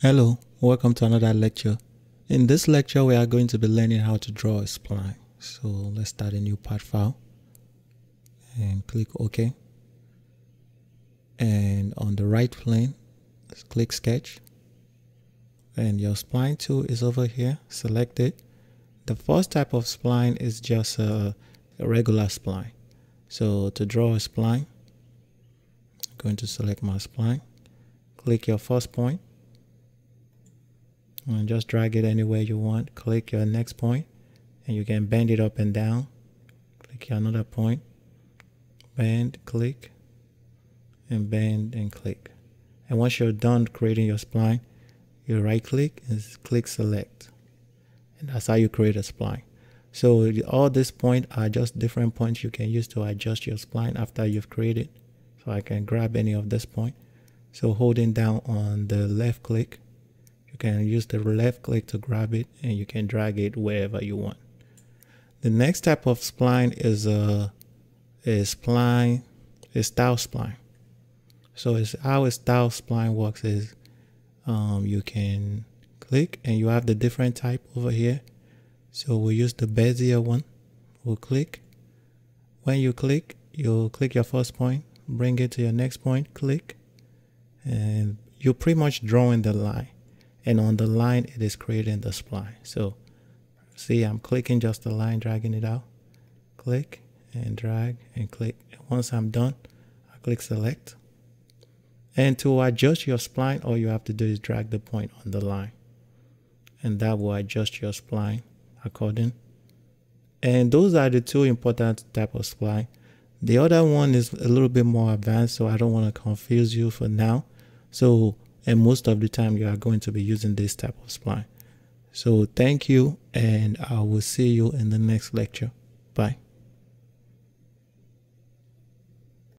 Hello, welcome to another lecture. In this lecture, we are going to be learning how to draw a spline. So let's start a new part file and click OK. And on the right plane, click Sketch. And your spline tool is over here, select it. The first type of spline is just a, a regular spline. So to draw a spline, I'm going to select my spline, click your first point, and just drag it anywhere you want. Click your next point and you can bend it up and down. Click another point, bend, click, and bend and click. And once you're done creating your spline, you right click and click select. And that's how you create a spline. So all these points are just different points you can use to adjust your spline after you've created. So I can grab any of this point. So holding down on the left click, you can use the left click to grab it and you can drag it wherever you want. The next type of spline is a, a spline, a style spline. So it's how a style spline works is um, you can click and you have the different type over here. So we'll use the Bezier one. We'll click. When you click, you'll click your first point, bring it to your next point, click, and you're pretty much drawing the line and on the line it is creating the spline so see I'm clicking just the line dragging it out. Click and drag and click. Once I'm done I click select. And to adjust your spline all you have to do is drag the point on the line. And that will adjust your spline according. And those are the two important type of spline. The other one is a little bit more advanced so I don't want to confuse you for now. So and most of the time you are going to be using this type of spline. So thank you and i will see you in the next lecture. Bye